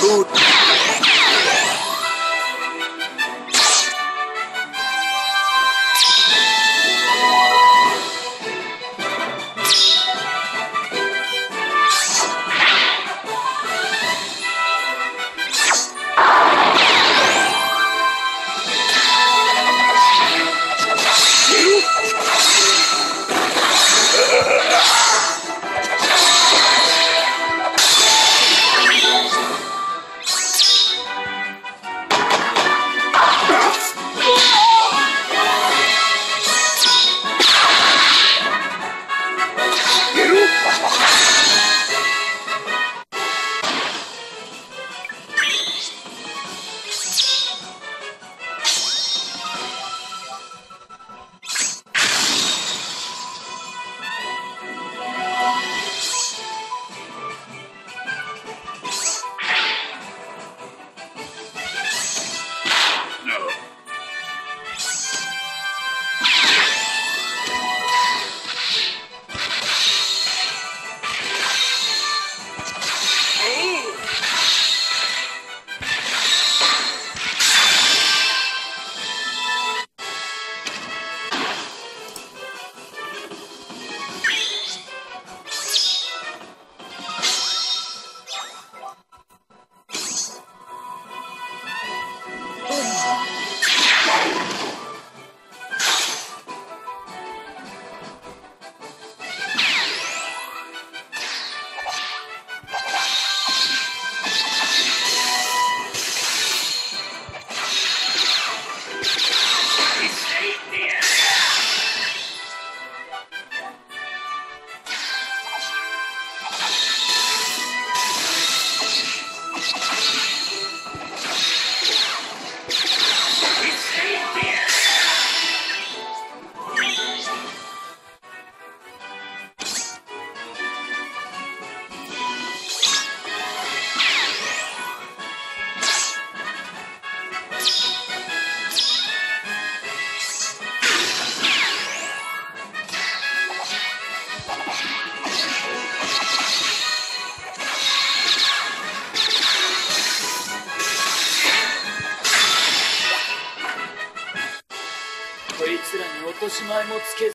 food. いつらに落とし前もつけず。